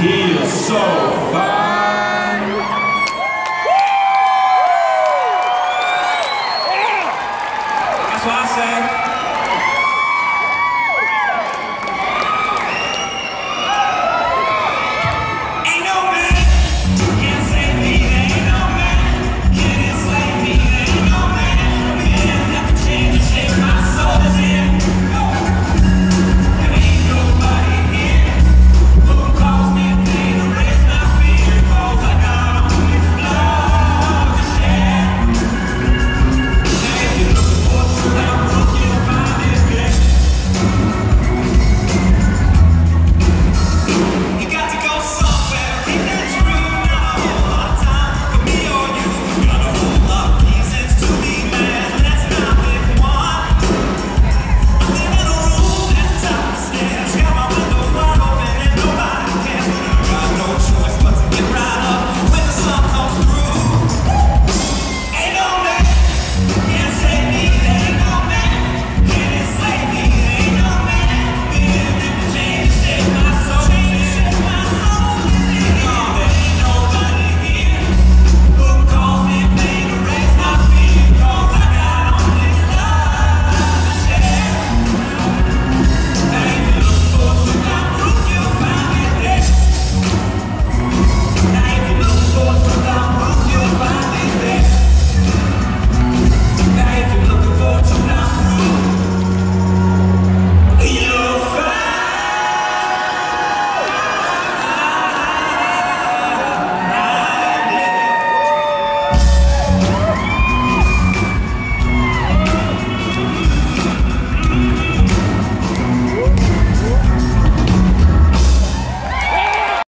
He is so fine. That's what I say.